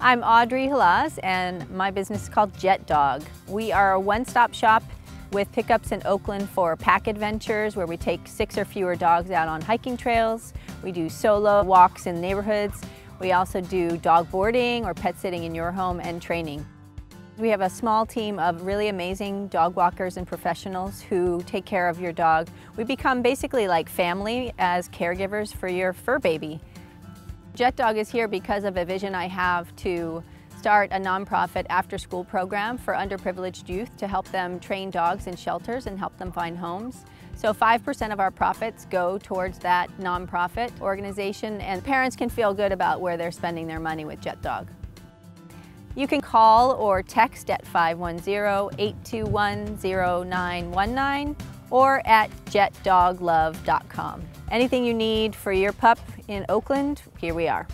I'm Audrey Halaz and my business is called Jet Dog. We are a one-stop shop with pickups in Oakland for pack adventures where we take six or fewer dogs out on hiking trails. We do solo walks in neighborhoods. We also do dog boarding or pet sitting in your home and training. We have a small team of really amazing dog walkers and professionals who take care of your dog. We become basically like family as caregivers for your fur baby. Jet Dog is here because of a vision I have to start a nonprofit after-school program for underprivileged youth to help them train dogs in shelters and help them find homes. So 5% of our profits go towards that nonprofit organization and parents can feel good about where they're spending their money with Jet Dog. You can call or text at 510-821-0919 or at jetdoglove.com. Anything you need for your pup in Oakland, here we are.